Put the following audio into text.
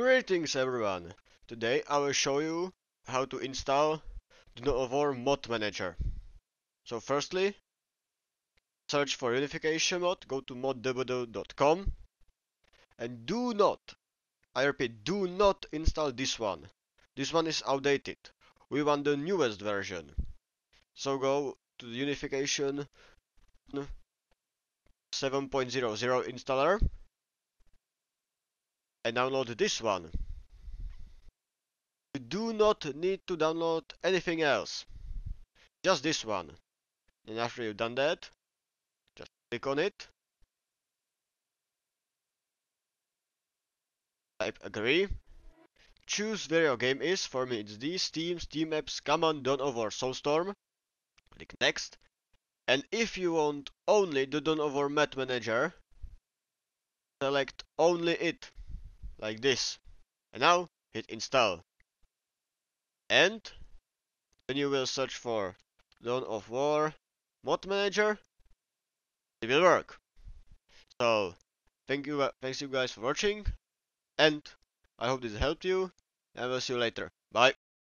Greetings everyone! Today I will show you how to install of War mod manager. So firstly, search for unification mod, go to moddb.com and do not, I repeat, do not install this one. This one is outdated. We want the newest version. So go to the unification 7.00 installer and download this one. You do not need to download anything else, just this one. And after you've done that, just click on it, type agree, choose where your game is, for me it's the Steam, Steam Apps, of War, Soulstorm, click next, and if you want only the War Mod Manager, select only it like this. And now hit install. And then you will search for Dawn of War Mod Manager. It will work. So thank you, thanks you guys for watching, and I hope this helped you. And I will see you later. Bye.